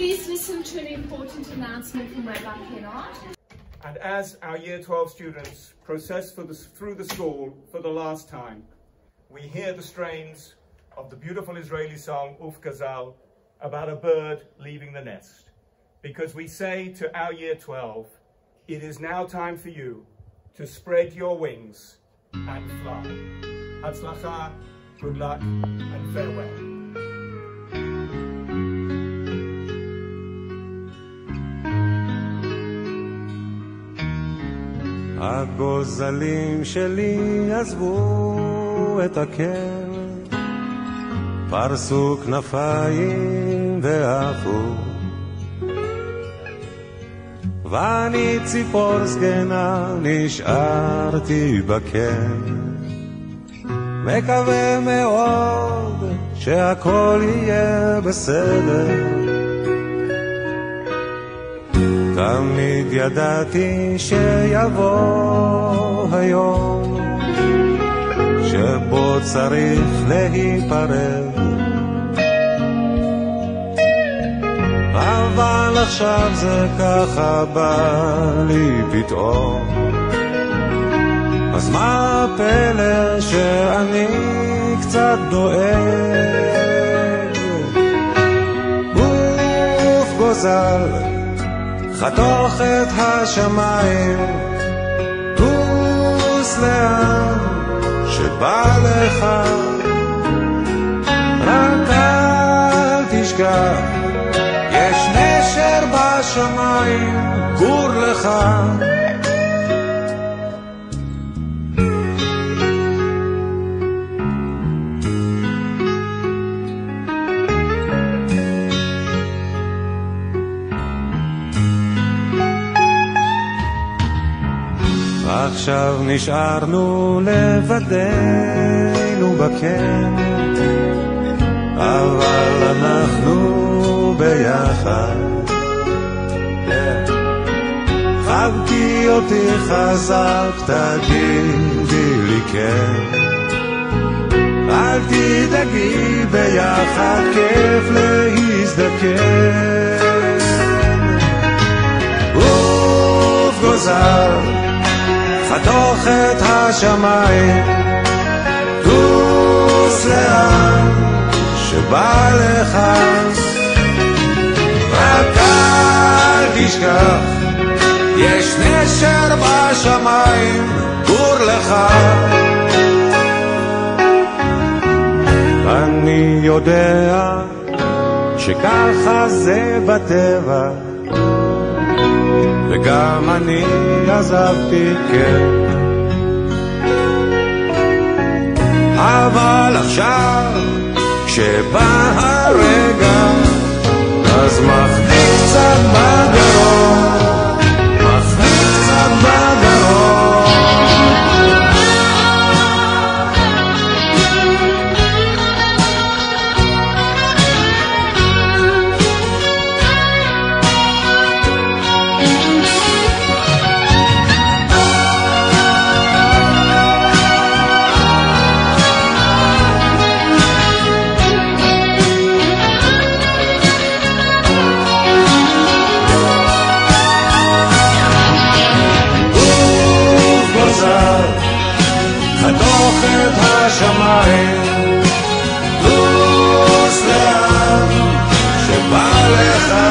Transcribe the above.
Please listen to an important announcement from Rabbi Kennard. And Art. And as our Year 12 students process the, through the school for the last time, we hear the strains of the beautiful Israeli song Uf Gazal about a bird leaving the nest. Because we say to our Year 12, it is now time for you to spread your wings and fly. Hatzlacha, good luck, and farewell. הגוזלים שלי עזבו את הקר, פרסו כנפיים ועפו. ואני ציפור זקנה נשארתי בקר, מקווה מאוד שהכל יהיה בסדר. תמיד ידעתי שיבוא היום שבו צריך להיפרד. אבל עכשיו זה ככה בא לי פתאום. אז מה הפלא שאני קצת דואג? גוף גוזל חתוך את השמיים, טוס לאן שבא לך, רק אל תשכח, יש נשר בשמיים, גור לך. עכשיו נשארנו לבדנו בקן, אבל אנחנו ביחד. חבקי אותי חזק, תגידי לי כן. אל תדאגי ביחד, כיף את השמיים, טוס לאן שבא לך, רק אל תשכח, יש נשר בשמיים, גור לך. אני יודע שככה זה בטבע וגם אני עזבתי, כן. אבל עכשיו, כשבא הרגע, אז מחביא קצת בגרון, טוס לאן שבא לך